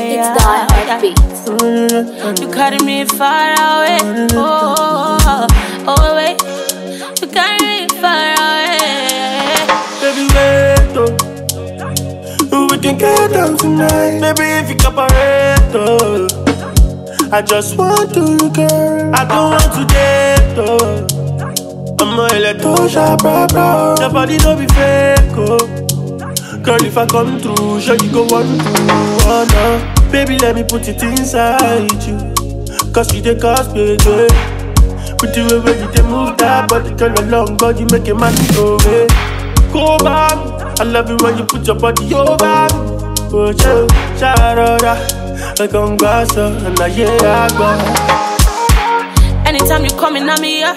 It's Hard Beats. You carry me far away. Oh, oh, oh, oh, wait. You carry me far away. Baby, wait, oh. We can get down tonight. Baby, if you cooperate, oh. I just want to, girl. I don't want to date, oh. A little sharp, bro. Your body no be fake, oh. Girl, if I come through, sure you go one, two, oh, no. Baby, let me put it inside you. Cause you the cause, baby. With the way you dey move that body, girl, along God, you make a man go away. Go back, I love it when you put your body over. me. Oh, chill, sharada, like on grass, and I yeah, I go. Anytime you coming at me, yeah,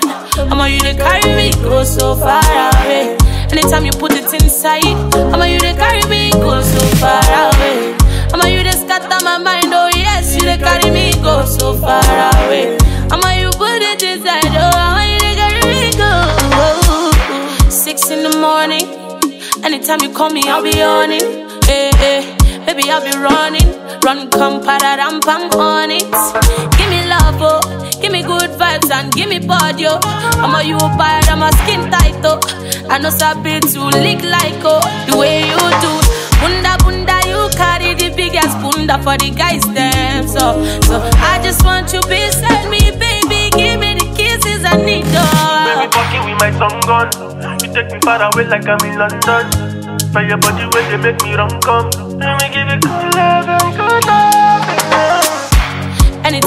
I'ma you they carry me go so far away. Anytime you put it inside, I'ma you they carry me go so far away. I'ma you they scatter my mind, oh yes, you they carry me go so far away. I'ma you put it inside, oh I'ma you they carry me go. Six in the morning, anytime you call me, I'll be on it. Hey, hey. Baby, I'll be running, run, come, pararam, pam, on it. Give me love, oh, good vibes and give me body, oh. I'm a you bad, I'm a skin tight, oh. I know sabi to lick like, oh, the way you do. Bunda, bunda, you carry the biggest bunda for the guys, them. So, so I just want you beside me, baby. Give me the kisses I need, oh. Baby, oh. fucking with my tongue gun. You take me far away like I'm in London. For your body where they make me run come. Let me give you good love and good love.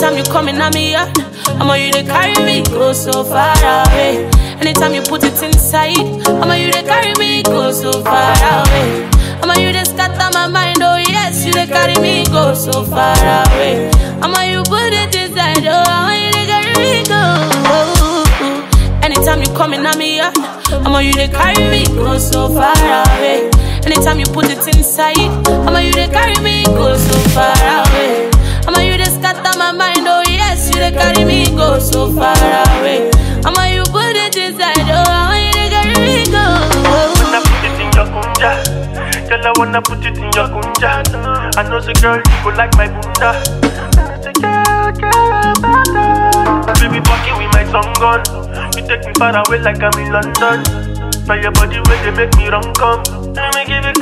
Anytime you coming at me, yeah, I'ma you they carry me go so far away. Anytime you put it inside, I'ma you they carry me go so far away. I'ma you they scatter my mind, oh yes, you they carry me go so far away. I'ma you put it inside, oh I'ma you they carry me go. Anytime you coming at me, yeah, I'ma you they carry me go so far away. Anytime you put it inside, I'ma you they carry me go so I wanna put it in your kunja. I know the girl, you go like my bunda. Girl, girl. Baby, fucking with my tongue gun. You take me far away like I'm in London. For your body where they make me run come. Let me give you